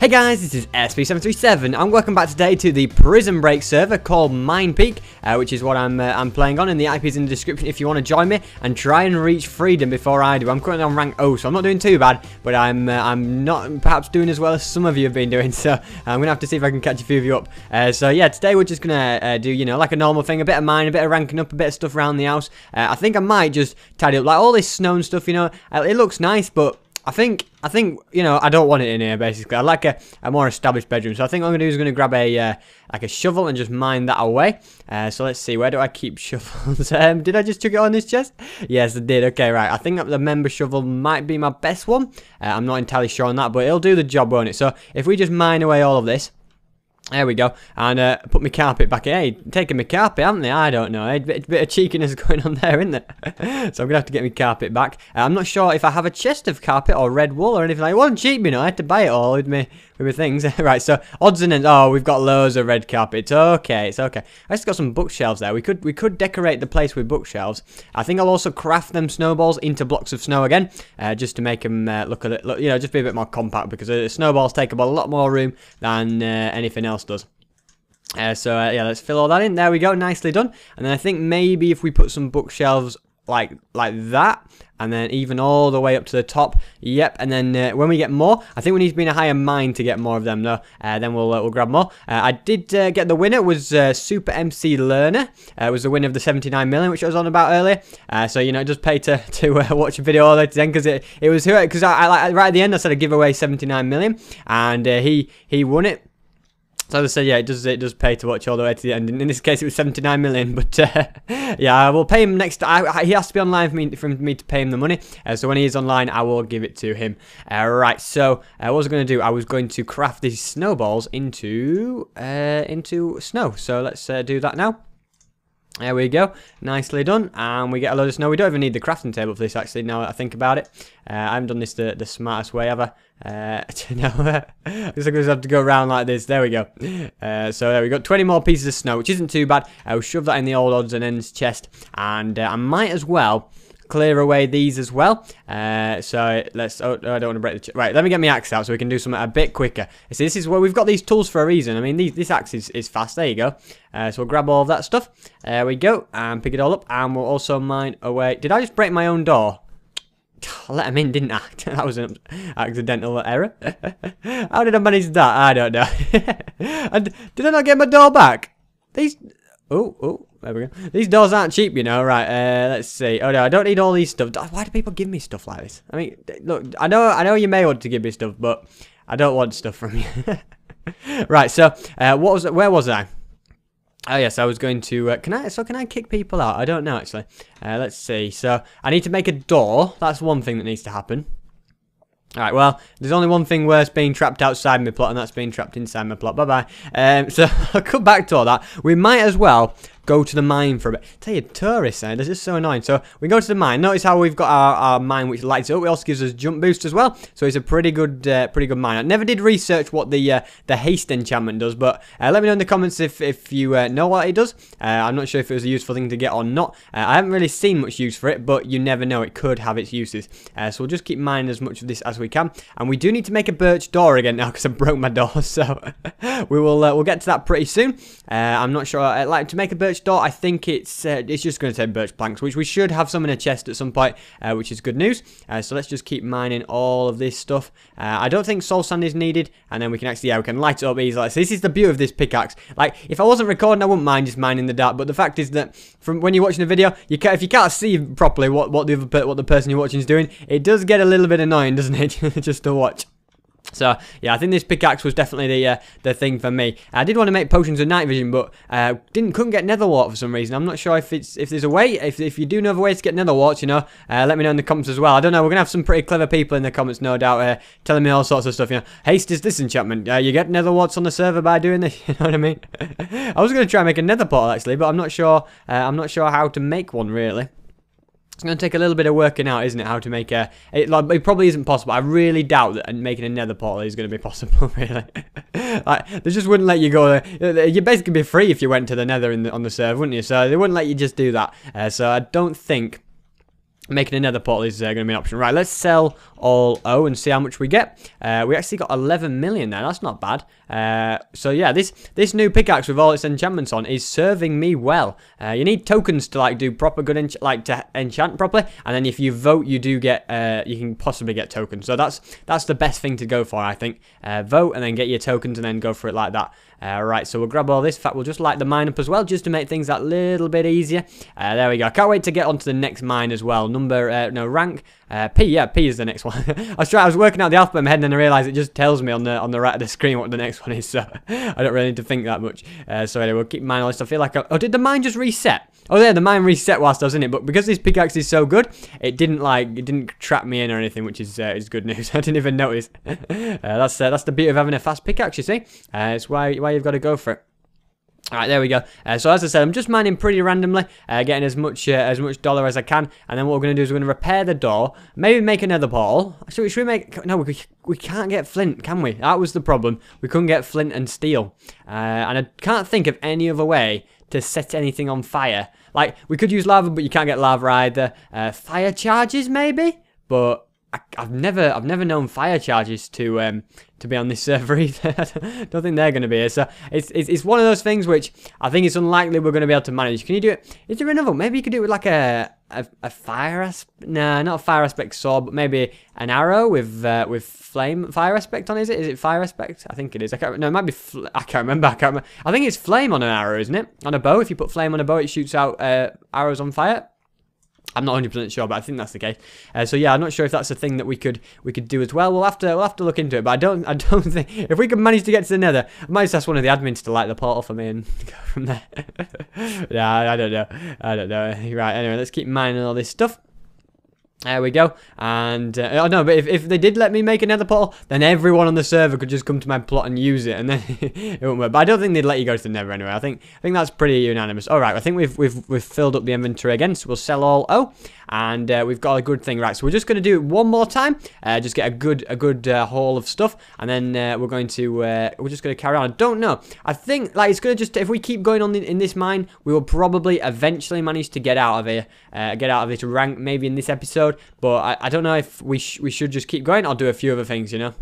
Hey guys, this is SB737 and welcome back today to the Prison Break server called Minepeak, uh, which is what I'm uh, I'm playing on, and the IP is in the description if you want to join me and try and reach freedom before I do. I'm currently on rank O, so I'm not doing too bad, but I'm uh, I'm not perhaps doing as well as some of you have been doing, so I'm gonna have to see if I can catch a few of you up. Uh, so yeah, today we're just gonna uh, do you know like a normal thing, a bit of mine, a bit of ranking up, a bit of stuff around the house. Uh, I think I might just tidy up like all this snow and stuff. You know, it looks nice, but I think, I think, you know, I don't want it in here, basically. I like a, a more established bedroom. So I think what I'm going to do is going to grab a, uh, like a shovel and just mine that away. Uh, so let's see, where do I keep shovels? um, did I just chuck it on this chest? Yes, I did. Okay, right. I think that the member shovel might be my best one. Uh, I'm not entirely sure on that, but it'll do the job, won't it? So if we just mine away all of this, there we go. And uh, put my carpet back in. Hey, taking my carpet, haven't they? I don't know. A bit, bit of cheekiness going on there, isn't there? so I'm going to have to get my carpet back. Uh, I'm not sure if I have a chest of carpet or red wool or anything like It wasn't cheap, you know. I had to buy it all with me with my things. right, so odds and ends. Oh, we've got loads of red carpet. It's okay. It's okay. I just got some bookshelves there. We could we could decorate the place with bookshelves. I think I'll also craft them snowballs into blocks of snow again, uh, just to make them uh, look a little, you know, just be a bit more compact because snowballs take up a lot more room than uh, anything else does. Uh, so uh, yeah, let's fill all that in. There we go, nicely done. And then I think maybe if we put some bookshelves like like that, and then even all the way up to the top. Yep, and then uh, when we get more, I think we need to be in a higher mine to get more of them though. Uh, then we'll uh, we'll grab more. Uh, I did uh, get the winner was uh, Super MC Learner. Was the winner of the 79 million, which I was on about earlier. so you know, does pay to to watch a video all the way to the end because it it was who because I, I, right at the end I said I'd give away 79 million, and he he won it. So as I said, yeah, it does it does pay to watch all the way to the end. In this case, it was 79 million, but uh, yeah, I will pay him next. I, I, he has to be online for me for me to pay him the money. Uh, so when he is online, I will give it to him. Uh, right. So uh, what was I going to do? I was going to craft these snowballs into uh, into snow. So let's uh, do that now. There we go, nicely done, and we get a load of snow. We don't even need the crafting table for this, actually, now I think about it. Uh, I haven't done this the, the smartest way ever. Uh, no, looks like we have to go around like this. There we go. Uh, so there we go, 20 more pieces of snow, which isn't too bad. I'll shove that in the old odds and ends chest, and uh, I might as well clear away these as well. Uh, so let's, oh, I don't want to break the, right, let me get my axe out so we can do something a bit quicker. See, this is where we've got these tools for a reason. I mean, these, this axe is, is fast, there you go. Uh, so we'll grab all of that stuff. There we go, and pick it all up, and we'll also mine away. Did I just break my own door? I let him in, didn't I? that was an accidental error. How did I manage that? I don't know. and did I not get my door back? These... Oh, oh, there we go. These doors aren't cheap, you know. Right, uh, let's see. Oh no, I don't need all these stuff. Why do people give me stuff like this? I mean, look, I know, I know you may want to give me stuff, but I don't want stuff from you. right, so uh, what was? Where was I? Oh yes, I was going to. Uh, can I? So can I kick people out? I don't know actually. Uh, let's see. So I need to make a door. That's one thing that needs to happen. Alright, well, there's only one thing worse being trapped outside my plot, and that's being trapped inside my plot. Bye-bye. Um, so, I'll come back to all that. We might as well go to the mine for a bit. Tell you, tourists, eh? This is so annoying. So we go to the mine. Notice how we've got our, our mine which lights up. It also gives us jump boost as well. So it's a pretty good, uh, pretty good mine. I never did research what the uh, the haste enchantment does, but uh, let me know in the comments if if you uh, know what it does. Uh, I'm not sure if it was a useful thing to get or not. Uh, I haven't really seen much use for it, but you never know. It could have its uses. so we'll just keep mining as much of this as we can. And we do need to make a birch door again now because I broke my door. So we will we'll get to that pretty soon. I'm not sure. I'd like to make a birch door, I think it's uh, it's just going to take birch planks, which we should have some in a chest at some point, uh, which is good news. Uh, so let's just keep mining all of this stuff. Uh, I don't think soul sand is needed, and then we can actually, yeah, we can light it up easily. So this is the beauty of this pickaxe. Like, if I wasn't recording, I wouldn't mind just mining the dark, but the fact is that from when you're watching a video, you can, if you can't see properly what, what, the other, what the person you're watching is doing, it does get a little bit annoying, doesn't it, just to watch. So yeah, I think this pickaxe was definitely the uh, the thing for me. I did want to make potions of night vision, but uh, didn't couldn't get nether wart for some reason. I'm not sure if it's if there's a way. If if you do know of a way to get nether wart, you know, uh, let me know in the comments as well. I don't know. We're gonna have some pretty clever people in the comments, no doubt, uh, telling me all sorts of stuff. You know, haste is this enchantment. Uh, you get nether warts on the server by doing this. You know what I mean? I was gonna try and make a nether portal actually, but I'm not sure. Uh, I'm not sure how to make one really. It's going to take a little bit of working out, isn't it, how to make a... It, like, it probably isn't possible. I really doubt that making a nether portal is going to be possible, really. like, they just wouldn't let you go there. You'd basically be free if you went to the nether the, on the server, wouldn't you? So they wouldn't let you just do that. Uh, so I don't think making a nether portal is uh, going to be an option. Right, let's sell all O and see how much we get. Uh, we actually got 11 million there. That's not bad. Uh, so yeah, this this new pickaxe with all its enchantments on is serving me well. Uh, you need tokens to like do proper good like to enchant properly, and then if you vote, you do get uh, you can possibly get tokens. So that's that's the best thing to go for, I think. Uh, vote and then get your tokens and then go for it like that. Uh, right, so we'll grab all this. In fact, we'll just light the mine up as well, just to make things that little bit easier. There we go. Can't wait to get onto the next mine as well. Number, no, rank uh, P. Yeah, P is the next one. I was trying, I was working out the alphabet in my head, and then I realised it just tells me on the on the right of the screen what the next one is. So I don't really need to think that much. Uh, so anyway, we'll keep mine on this. I feel like, I, oh, did the mine just reset? Oh, yeah, the mine reset whilst I was in it, but because this pickaxe is so good, it didn't like it didn't trap me in or anything, which is uh, is good news. I didn't even notice. uh, that's uh, that's the beauty of having a fast pickaxe, you see. Uh, it's why why you've got to go for it. Alright, there we go. Uh, so as I said, I'm just mining pretty randomly, uh, getting as much uh, as much dollar as I can, and then what we're going to do is we're going to repair the door, maybe make a nether portal. Should we, should we make... No, we, we can't get flint, can we? That was the problem. We couldn't get flint and steel. Uh, and I can't think of any other way to set anything on fire. Like, we could use lava, but you can't get lava either. Uh, fire charges, maybe? But I, have never I've never known fire charges to um, to be on this server either. I don't think they're going to be here. So it's, it's, it's one of those things which I think it's unlikely we're going to be able to manage. Can you do it? Is there another? Maybe you could do it with like a a, a fire aspect. No, not a fire aspect sword, but maybe an arrow with uh, with flame fire aspect on. Is it? Is it fire aspect? I think it is. I can't. No, it might be. I can't remember. I can't remember. I think it's flame on an arrow, isn't it? On a bow. If you put flame on a bow, it shoots out uh, arrows on fire. I'm not 100% sure, but I think that's the case. Uh, so yeah, I'm not sure if that's a thing that we could we could do as well. We'll have to we'll have to look into it. But I don't I don't think if we can manage to get to the Nether, I might just ask one of the admins to light the portal for me and go from there. yeah, I don't know. I don't know. Right. Anyway, let's keep mining all this stuff. There we go. And, uh, oh no, but if, if they did let me make a nether portal, then everyone on the server could just come to my plot and use it, and then it won't work. But I don't think they'd let you go to the Nether anyway. I think I think that's pretty unanimous. All right, I think we've we've we've filled up the inventory again, so we'll sell all. Oh, and uh, we've got a good thing, right? So we're just going to do it one more time, uh, just get a good a good uh, haul of stuff, and then uh, we're going to uh, we're just going to carry on. I don't know. I think like it's going to just if we keep going on in this mine, we will probably eventually manage to get out of here, uh, get out of this rank maybe in this episode. But I, I don't know if we sh we should just keep going I'll do a few other things, you know.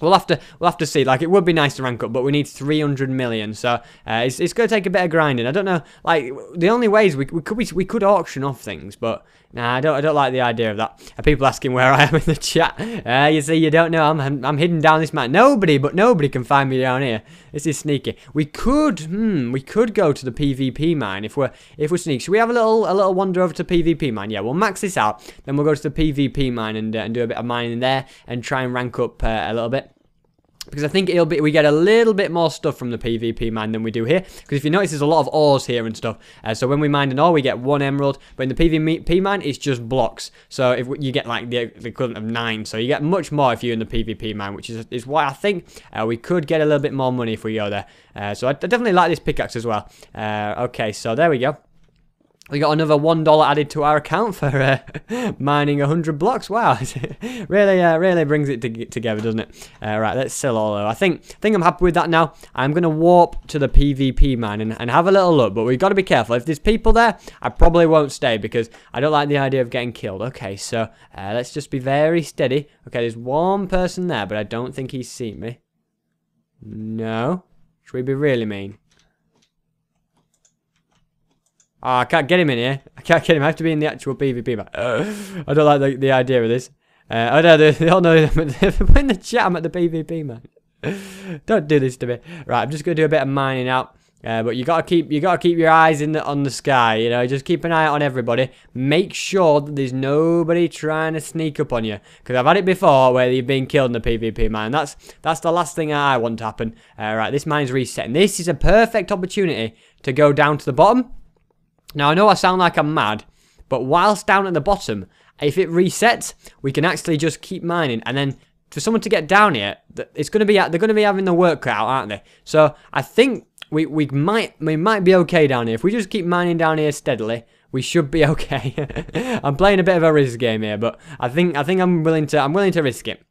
We'll have to we'll have to see. Like it would be nice to rank up, but we need 300 million, so uh, it's, it's going to take a bit of grinding. I don't know. Like the only ways we, we could we, we could auction off things, but nah, I don't I don't like the idea of that. Are people asking where I am in the chat. Uh, you see, you don't know. I'm, I'm I'm hidden down this mountain. Nobody, but nobody can find me down here. This is sneaky. We could hmm we could go to the PvP mine if we're if we're sneaky. Should we have a little a little wander over to PvP mine? Yeah, we'll max this out. Then we'll go to the PvP mine and uh, and do a bit of mining there and try and rank up uh, a little bit because I think it'll be we get a little bit more stuff from the PvP mine than we do here. Because if you notice, there's a lot of ores here and stuff. Uh, so when we mine an ore, we get one emerald. But in the PvP mine, it's just blocks. So if you get like the, the equivalent of nine. So you get much more if you're in the PvP mine, which is is why I think uh, we could get a little bit more money if we go there. Uh, so I, I, definitely like this pickaxe as well. Uh, okay, so there we go. We got another one dollar added to our account for uh, mining hundred blocks. Wow, really, uh, really brings it to together, doesn't it? Uh, right, let's sell all. Though. I think, I think I'm happy with that now. I'm gonna warp to the PvP mine and, and have a little look, but we've got to be careful. If there's people there, I probably won't stay because I don't like the idea of getting killed. Okay, so uh, let's just be very steady. Okay, there's one person there, but I don't think he's seen me. No, should we be really mean? Oh, I can't get him in here. I can't get him. I have to be in the actual PvP map. I don't like the, the idea of this. Uh, oh no, they, they all know in the chat I'm at the PvP man. don't do this to me. Right, I'm just gonna do a bit of mining out. Uh, but you gotta keep you gotta keep your eyes in the on the sky. You know, just keep an eye on everybody. Make sure that there's nobody trying to sneak up on you. Because I've had it before where you've been killed in the PvP mine. That's that's the last thing I want to happen. Uh, right, this mine's resetting. This is a perfect opportunity to go down to the bottom now, I know I sound like I'm mad, but whilst down at the bottom, if it resets, we can actually just keep mining. And then for someone to get down here, it's going to be they're going to be having the work cut out, aren't they? So I think we we might we might be okay down here if we just keep mining down here steadily. We should be okay. I'm playing a bit of a risk game here, but I think I think I'm willing to I'm willing to risk it.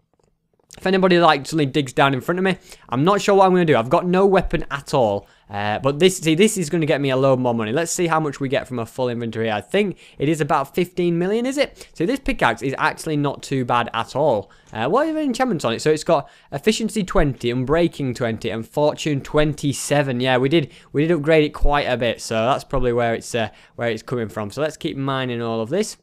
If anybody like suddenly digs down in front of me, I'm not sure what I'm going to do. I've got no weapon at all. Uh, but this, see, this is going to get me a load more money. Let's see how much we get from a full inventory. I think it is about 15 million, is it? So this pickaxe is actually not too bad at all. Uh, what are the enchantments on it? So it's got efficiency 20, unbreaking 20, and fortune 27. Yeah, we did we did upgrade it quite a bit. So that's probably where it's uh, where it's coming from. So let's keep mining all of this.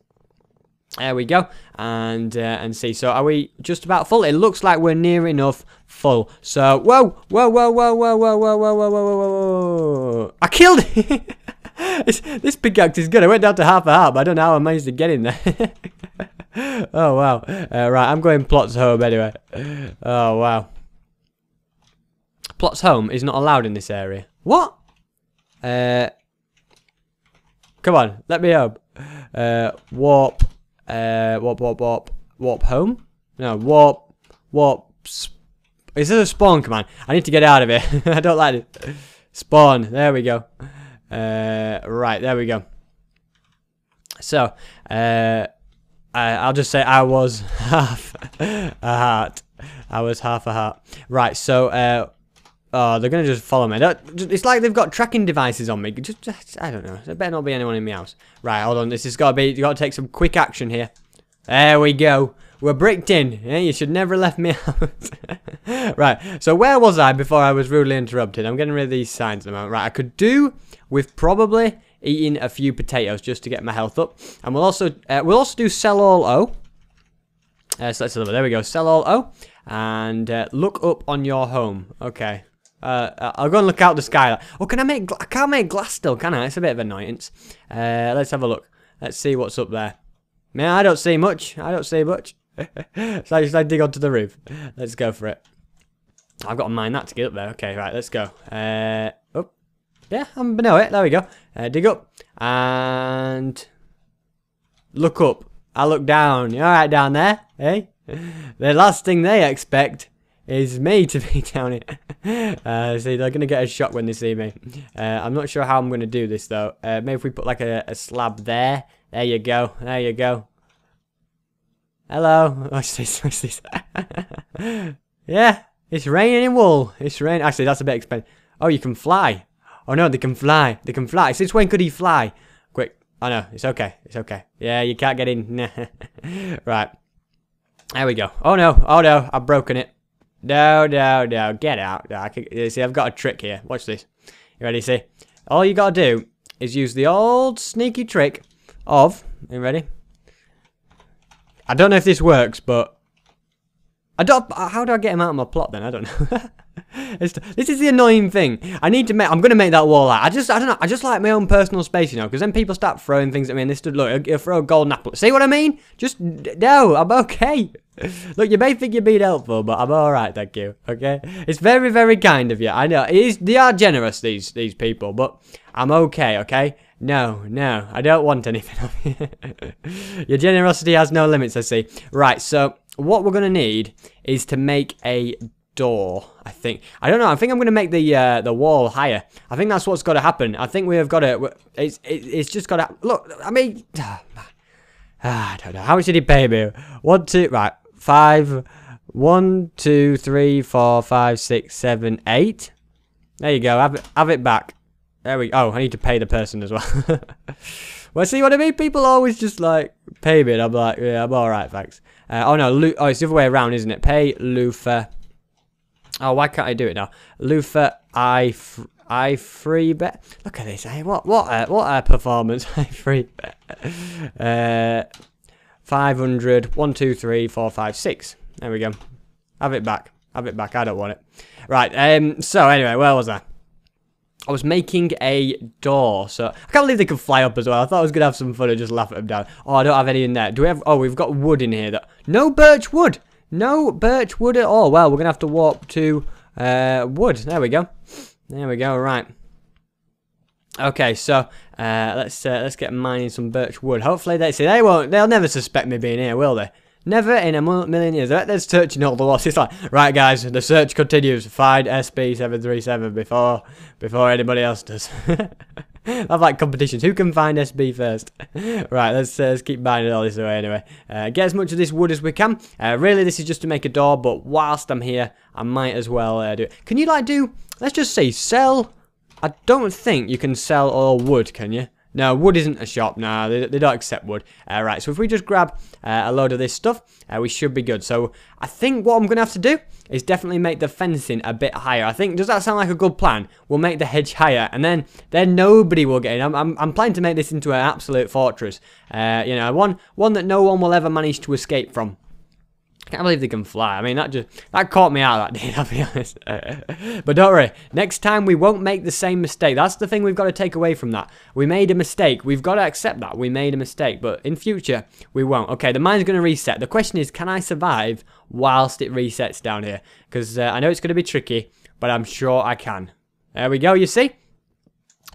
There we go, and uh, and see. So are we just about full? It looks like we're near enough full. So whoa, whoa, whoa, whoa, whoa, whoa, whoa, whoa, whoa, whoa, whoa, whoa! I killed it. this, this pickaxe is good. I went down to half a heart, but I don't know how I managed to get in there. oh wow! Uh, right, I'm going plots home anyway. Oh wow! Plots home is not allowed in this area. What? Uh, come on, let me home. Uh, warp. Uh, warp, warp, warp, warp home? No, warp, warp. Is this a spawn command? I need to get out of here. I don't like it. Spawn. There we go. Uh, right, there we go. So, uh, I, I'll just say I was half a heart. I was half a heart. Right, so, uh, oh, they're to just follow me. It's like they've got tracking devices on me. Just, just, I don't know. There better not be anyone in my house. Right, hold on. This has got to be, you got to take some quick action here. There we go. We're bricked in. Yeah, you should never have left me out. right, so where was I before I was rudely interrupted? I'm getting rid of these signs at the moment. Right, I could do with probably eating a few potatoes just to get my health up. And we'll also uh, we'll also do sell all O. Uh, so let's have There we go. Sell all O. And uh, look up on your home. Okay. Uh, I'll go and look out the sky. Oh, can I make? I can't make glass still, can I? It's a bit of annoyance. Uh, let's have a look. Let's see what's up there. Man, I don't see much. I don't see much. so I just I dig onto the roof. Let's go for it. I've got to mine that to get up there. Okay, right, let's go. Uh, oh, yeah, I'm below it. There we go. Uh, dig up and look up. I look down. You all right down there? Hey, the last thing they expect is me to be down here. Uh, see, they're gonna get a shot when they see me. Uh, I'm not sure how I'm gonna do this though. Uh, maybe if we put like a, a slab there. There you go. There you go. Hello. What's this? What's this? yeah, it's raining in wool. It's raining. Actually, that's a bit expensive. Oh, you can fly. Oh no, they can fly. They can fly. Since when could he fly? Quick. Oh no, it's okay. It's okay. Yeah, you can't get in. right. There we go. Oh no. Oh no. I've broken it. No, no, no. Get out. No, I can, see, I've got a trick here. Watch this. You ready? See? All you gotta do is use the old sneaky trick of. You ready? I don't know if this works, but I don't. How do I get him out of my plot then? I don't know. this is the annoying thing. I need to make. I'm gonna make that wall out. I just. I don't know. I just like my own personal space, you know. Because then people start throwing things at me, and they stood look. You throw a golden apple. See what I mean? Just no. I'm okay. Look, you may think you're being helpful, but I'm all right, thank you. Okay, it's very, very kind of you. I know it is. They are generous, these these people, but I'm okay. Okay, no, no, I don't want anything of you. Your generosity has no limits, I see. Right, so what we're going to need is to make a door, I think. I don't know, I think I'm going to make the uh, the wall higher. I think that's what's got to happen. I think we have got to, it's, it's just got to, look, I mean, ah, I don't know. How much did he pay me? One, two, right, five, one, two, three, four, five, six, seven, eight. There you go, have it, have it back. There we Oh, I need to pay the person as well. well, see what I mean? People always just like pay me, I'm like, yeah, I'm alright, thanks. Uh, oh no, Lu oh, it's the other way around, isn't it? Pay Lufa. Oh, why can't I do it now? Lufa, I, I free bet. Look at this, Hey, What, what, uh, what a performance! I free bet. Uh, 500, 1, 2, 3, 4, 5, 6. There we go. Have it back. Have it back. I don't want it. Right. Um. So anyway, where was I? I was making a door, so I can't believe they can fly up as well. I thought I was gonna have some fun and just laugh at them down. Oh, I don't have any in there. Do we have? Oh, we've got wood in here. That no birch wood, no birch wood at all. Well, we're gonna have to warp to uh, wood. There we go. There we go. Right. Okay, so uh, let's uh, let's get mining some birch wood. Hopefully they see they won't. They'll never suspect me being here, will they? Never in a million years. They're searching all the walls. It's like, right, guys, the search continues. Find SB737 before before anybody else does. I've like competitions. Who can find SB first? right, let's, uh, let's keep mining all this away anyway. Uh, get as much of this wood as we can. Uh, really, this is just to make a door, but whilst I'm here, I might as well uh, do it. Can you like do, let's just say, sell... I don't think you can sell all wood, can you? No, wood isn't a shop. No, they, they don't accept wood. Uh, right, so if we just grab uh, a load of this stuff, uh, we should be good. So I think what I'm going to have to do is definitely make the fencing a bit higher. I think, does that sound like a good plan? We'll make the hedge higher, and then then nobody will get in. I'm, I'm, I'm planning to make this into an absolute fortress. Uh, you know, one, one that no one will ever manage to escape from. I can't believe they can fly. I mean, that just that caught me out that day, I'll be honest. but don't worry, next time we won't make the same mistake. That's the thing we've got to take away from that. We made a mistake. We've got to accept that. We made a mistake, but in future, we won't. Okay, the mine's going to reset. The question is, can I survive whilst it resets down here? Because uh, I know it's going to be tricky, but I'm sure I can. There we go, you see?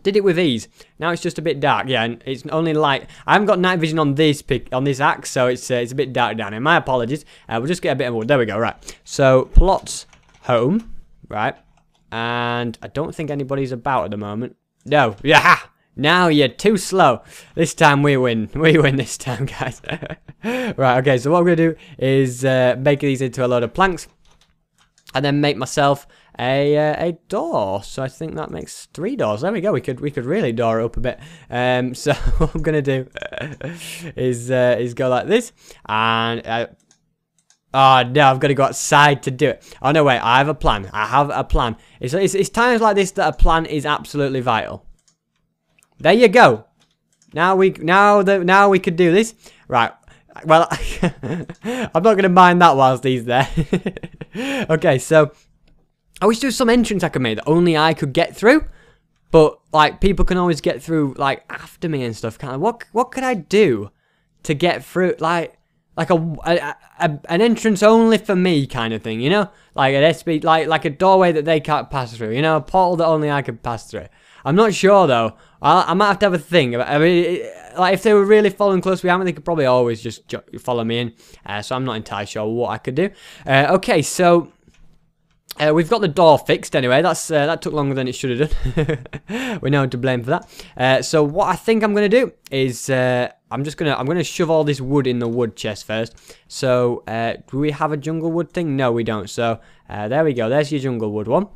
Did it with ease. Now it's just a bit dark. Yeah, and it's only light. I haven't got night vision on this pick on this axe, so it's uh, it's a bit dark down here. My apologies. Uh, we'll just get a bit of wood. There we go. Right. So plots home. Right. And I don't think anybody's about at the moment. No. Yeah. Now you're too slow. This time we win. We win this time, guys. right. Okay. So what I'm gonna do is uh, make these into a load of planks, and then make myself a uh, a door. So I think that makes three doors. There we go. We could we could really door it up a bit. Um, so what I'm gonna do is uh, is go like this, and uh, oh no, I've got to go outside to do it. Oh no, wait, I have a plan. I have a plan. It's it's, it's times like this that a plan is absolutely vital. There you go. Now we now the now we could do this. Right. Well, I'm not going to mind that whilst he's there. okay, so I wish there was some entrance I could make that only I could get through. But like people can always get through like after me and stuff. Kind of what what could I do to get through like like a, a, a, an entrance only for me kind of thing, you know? Like an SB like like a doorway that they can't pass through, you know, a portal that only I could pass through. I'm not sure though. I, I might have to have a thing. I mean, like if they were really following close behind me, they could probably always just follow me in. Uh, so I'm not entirely sure what I could do. Uh, okay, so uh, we've got the door fixed anyway. That's uh, that took longer than it should have done. We're no to blame for that. Uh, so what I think I'm gonna do is uh, I'm just gonna I'm gonna shove all this wood in the wood chest first. So uh, do we have a jungle wood thing? No, we don't. So uh, there we go. There's your jungle wood one.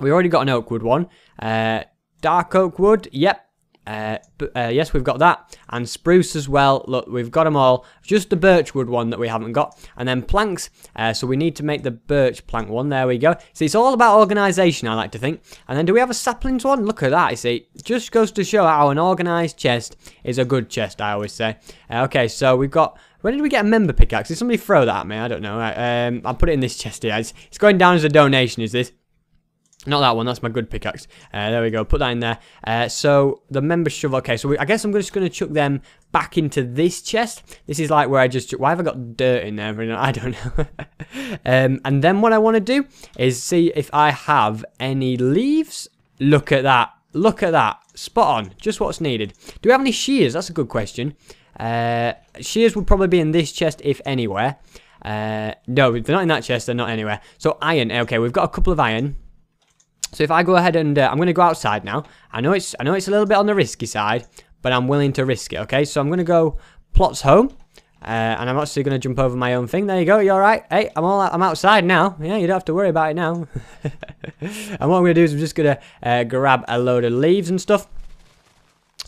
We already got an oak wood one. dark oak wood. Yep, uh, but, uh, yes, we've got that. And spruce as well. Look, we've got them all. Just the birchwood one that we haven't got. And then planks. Uh, so we need to make the birch plank one. There we go. See, it's all about organisation, I like to think. And then do we have a saplings one? Look at that, you see. Just goes to show how an organised chest is a good chest, I always say. Uh, okay, so we've got... Where did we get a member pickaxe? Did somebody throw that at me? I don't know. Um, I'll put it in this chest here. It's, it's going down as a donation, is this? Not that one, that's my good pickaxe. Uh, there we go, put that in there. Uh, so, the member shovel, okay, so we, I guess I'm just going to chuck them back into this chest. This is like where I just, why have I got dirt in there? I don't know. um, and then what I want to do is see if I have any leaves. Look at that, look at that, spot on, just what's needed. Do we have any shears? That's a good question. Uh, shears would probably be in this chest, if anywhere. Uh, no, they're not in that chest, they're not anywhere. So iron, okay, we've got a couple of iron. So if I go ahead and uh, I'm going to go outside now. I know it's I know it's a little bit on the risky side, but I'm willing to risk it. Okay, so I'm going to go plots home. Uh, and I'm actually going to jump over my own thing. There you go. You're all right? Hey, I'm all I'm outside now. Yeah, you don't have to worry about it now. and what I'm going to do is I'm just going to uh, grab a load of leaves and stuff.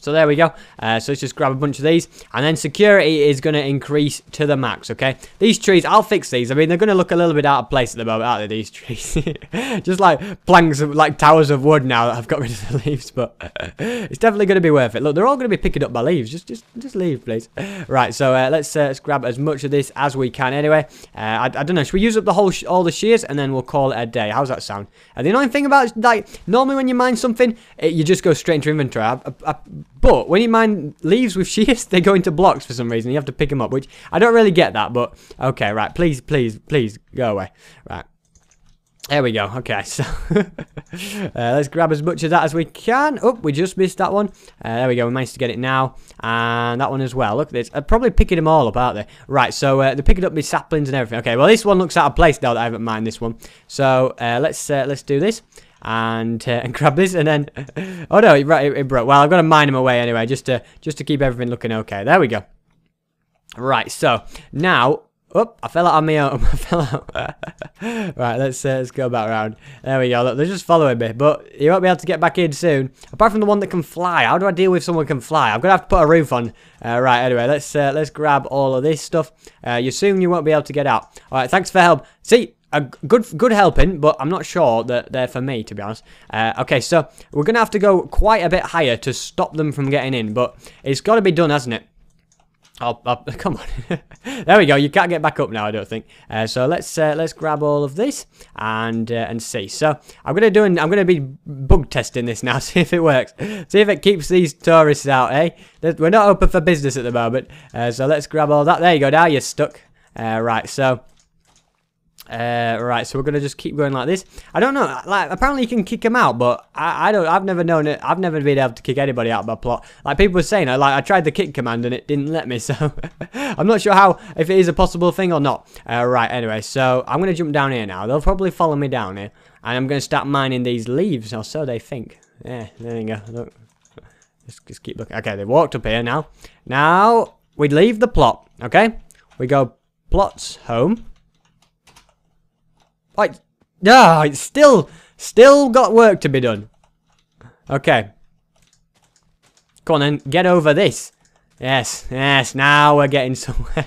So there we go. Uh, so let's just grab a bunch of these. And then security is going to increase to the max, okay? These trees, I'll fix these. I mean, they're going to look a little bit out of place at the moment, aren't they, these trees? just like planks, of, like towers of wood now that I've got rid of the leaves. But it's definitely going to be worth it. Look, they're all going to be picking up my leaves. Just just, just leave, please. Right, so uh, let's, uh, let's grab as much of this as we can anyway. Uh, I, I, don't know. Should we use up the whole all the shears and then we'll call it a day? How's that sound? And the annoying thing about like, normally when you mine something, it, you just go straight into inventory. I, I, but when you mine leaves with shears, they go into blocks for some reason. You have to pick them up, which I don't really get that. But okay, right. Please, please, please go away. Right. There we go. Okay, so uh, let's grab as much of that as we can. Oh, we just missed that one. Uh, there we go. We managed to get it now. And that one as well. Look at this. I'm probably picking them all up, aren't they? Right, so uh, they're picking up my saplings and everything. Okay, well, this one looks out of place now that I haven't mined this one. So uh, let's uh, let's do this. And uh, and grab this, and then oh no, it, it, it broke. Well, I've got to mine them away anyway, just to just to keep everything looking okay. There we go. Right, so now Oh, I fell out on my own. I fell out. right, let's uh, let's go back around. There we go. Look, they're just following me, but you won't be able to get back in soon. Apart from the one that can fly. How do I deal with someone can fly? I'm gonna have to put a roof on. Uh, right. Anyway, let's uh, let's grab all of this stuff. Uh, you soon you won't be able to get out. All right. Thanks for help. See. A good good helping, but I'm not sure that they're for me, to be honest. Uh, okay, so we're going to have to go quite a bit higher to stop them from getting in, but it's got to be done, hasn't it? Oh, come on. there we go. You can't get back up now, I don't think. Uh, so let's uh, let's grab all of this and uh, and see. So I'm gonna do. An, I'm gonna be bug testing this now. See if it works. See if it keeps these tourists out. Eh? We're not open for business at the moment. Uh, so let's grab all that. There you go. Now you're stuck. Uh, right. So uh, right, so we're gonna just keep going like this. I don't know, like apparently you can kick them out, but I, I don't. I've never known it. I've never been able to kick anybody out by plot. Like people were saying, I like I tried the kick command and it didn't let me. So I'm not sure how if it is a possible thing or not. Uh, right, anyway, so I'm gonna jump down here now. They'll probably follow me down here, and I'm gonna start mining these leaves, or so they think. Yeah, there you go. Look, just, just keep looking. Okay, they walked up here now. Now we leave the plot. Okay, we go plots home. Like, no, it's still, still got work to be done. Okay. Come on then, get over this. Yes, yes, now we're getting somewhere.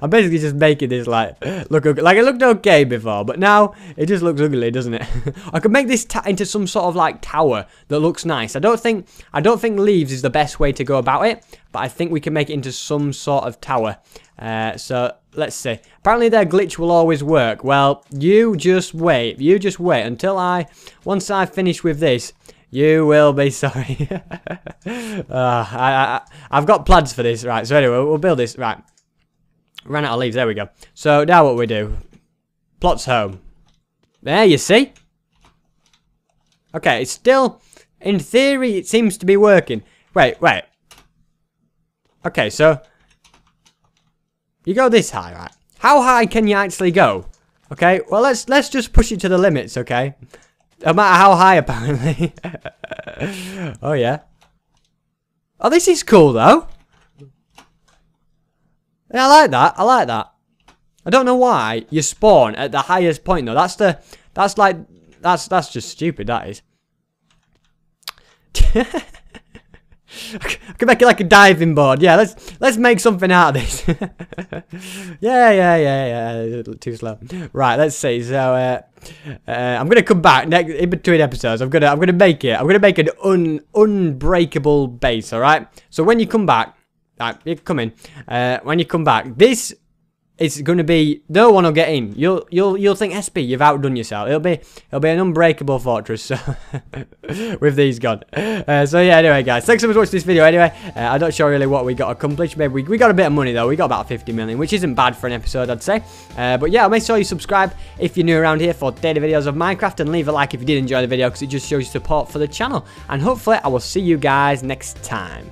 I'm basically just making this like look like it looked okay before, but now it just looks ugly, doesn't it? I could make this into some sort of like tower that looks nice. I don't think I don't think leaves is the best way to go about it, but I think we can make it into some sort of tower. Uh, so let's see. Apparently their glitch will always work. Well, you just wait. You just wait until I once I finish with this. You will be sorry. uh, I, I've got plans for this. Right, so anyway, we'll build this. Right. Ran out of leaves. There we go. So now what we do. Plots home. There, you see? Okay, it's still... In theory, it seems to be working. Wait, wait. Okay, so... You go this high, right? How high can you actually go? Okay, well, let's let's just push it to the limits, okay? No matter how high, apparently. oh, yeah. Oh, this is cool, though. Yeah, I like that. I like that. I don't know why you spawn at the highest point, though. That's the... That's like... That's that's just stupid, that is. I could make it like a diving board. Yeah, let's let's make something out of this. yeah, yeah, yeah, yeah. Too slow. Right, let's see. So uh, uh, I'm gonna come back next in between episodes. I'm gonna I'm gonna make it. I'm gonna make an un unbreakable base. All right. So when you come back, right, you come in. Uh, when you come back, this it's going to be no one will get in. You'll you'll you'll think SB you've outdone yourself. It'll be it'll be an unbreakable fortress so with these gone. Uh, so yeah, anyway, guys, thanks so much for watching this video. Anyway, uh, I'm not sure really what we got accomplished. Maybe we, we got a bit of money though. We got about 50 million, which isn't bad for an episode, I'd say. Uh, but yeah, make sure you subscribe if you're new around here for daily videos of Minecraft, and leave a like if you did enjoy the video because it just shows your support for the channel. And hopefully, I will see you guys next time.